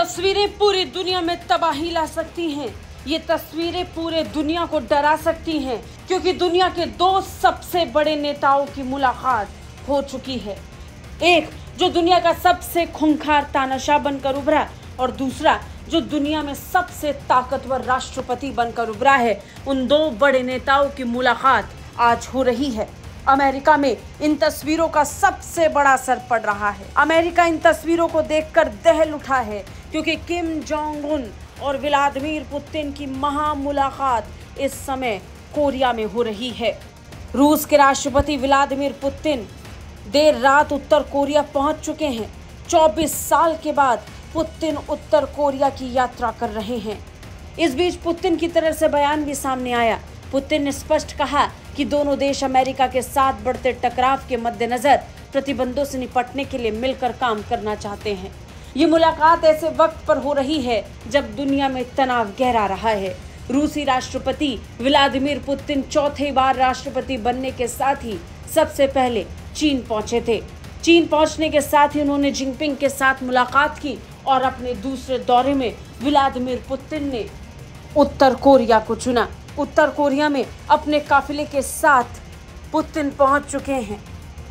तस्वीरें पूरी दुनिया में तबाही ला सकती हैं। ये तस्वीरें पूरे दुनिया को डरा सकती हैं, क्योंकि दुनिया के दो सबसे बड़े नेताओं की मुलाकात हो चुकी है। एक, जो दुनिया का सबसे खूंखार तानाशाह बनकर उभरा, और दूसरा, जो दुनिया में सबसे ताकतवर राष्ट्रपति बनकर उभरा है। उन दो बड़े नेताओं की मुलाकात आज हो रही है। अमेरिका में इन तस्वीरों का सबसे बड़ा असर पड़ रहा है। अमेरिका इन तस्वीरों को देखकर दहल उठा है। क्योंकि किम जोंग उन और व्लादिमीर पुतिन की महा मुलाकात इस समय कोरिया में हो रही है। रूस के राष्ट्रपति व्लादिमीर पुतिन देर रात उत्तर कोरिया पहुँच चुके हैं। 24 साल के बाद पुतिन उत्तर कोरिया की यात्रा कर रहे हैं। इस बीच पुतिन की तरफ़ से बयान भी सामने आया। पुतिन ने स्पष्ट कहा कि दोनों देश अमेरिका के साथ बढ़ते टकराव के मद्देनजर प्रतिबंधों से निपटने के लिए मिलकर काम करना चाहते हैं। ये मुलाकात ऐसे वक्त पर हो रही है जब दुनिया में तनाव गहरा रहा है। रूसी राष्ट्रपति व्लादिमीर पुतिन चौथे बार राष्ट्रपति बनने के साथ ही सबसे पहले चीन पहुँचे थे। चीन पहुँचने के साथ ही उन्होंने जिनपिंग के साथ मुलाकात की और अपने दूसरे दौरे में व्लादिमीर पुतिन ने उत्तर कोरिया को चुना। उत्तर कोरिया में अपने काफिले के साथ पुतिन पहुँच चुके हैं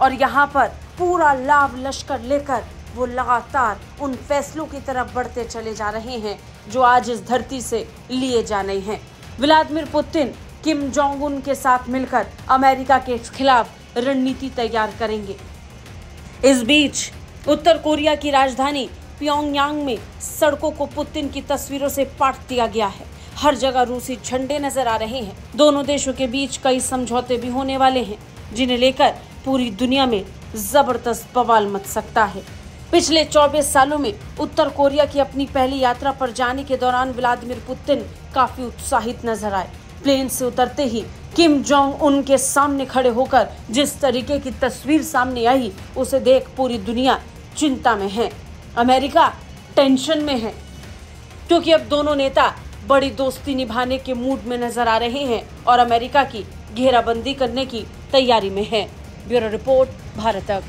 और यहाँ पर पूरा लाभ लश्कर लेकर वो लगातार उन फैसलों की तरफ़ बढ़ते चले जा रहे हैं, जो आज इस धरती से लिए जाने हैं। Vladimir Putin, Kim Jong Un के साथ मिलकर अमेरिका के खिलाफ रणनीति तैयार करेंगे। इस बीच, उत्तर कोरिया की राजधानी प्योंगयांग में सड़कों को पुतिन की तस्वीरों से पाट दिया गया है। हर जगह रूसी झंडे नज़र आ रहे हैं। दोनों देशों के बीच कई समझौते भी होने वाले हैं, जिन्हें लेकर पूरी दुनिया में ज़बरदस्त बवाल मच सकता है। पिछले 24 सालों में उत्तर कोरिया की अपनी पहली यात्रा पर जाने के दौरान व्लादिमीर पुतिन काफ़ी उत्साहित नज़र आए। प्लेन से उतरते ही किम जोंग उन के सामने खड़े होकर जिस तरीके की तस्वीर सामने आई, उसे देख पूरी दुनिया चिंता में है। अमेरिका टेंशन में है, क्योंकि अब दोनों नेता बड़ी दोस्ती निभाने के मूड में नज़र आ रहे हैं और अमेरिका की घेराबंदी करने की तैयारी में है। ब्यूरो रिपोर्ट, भारत तक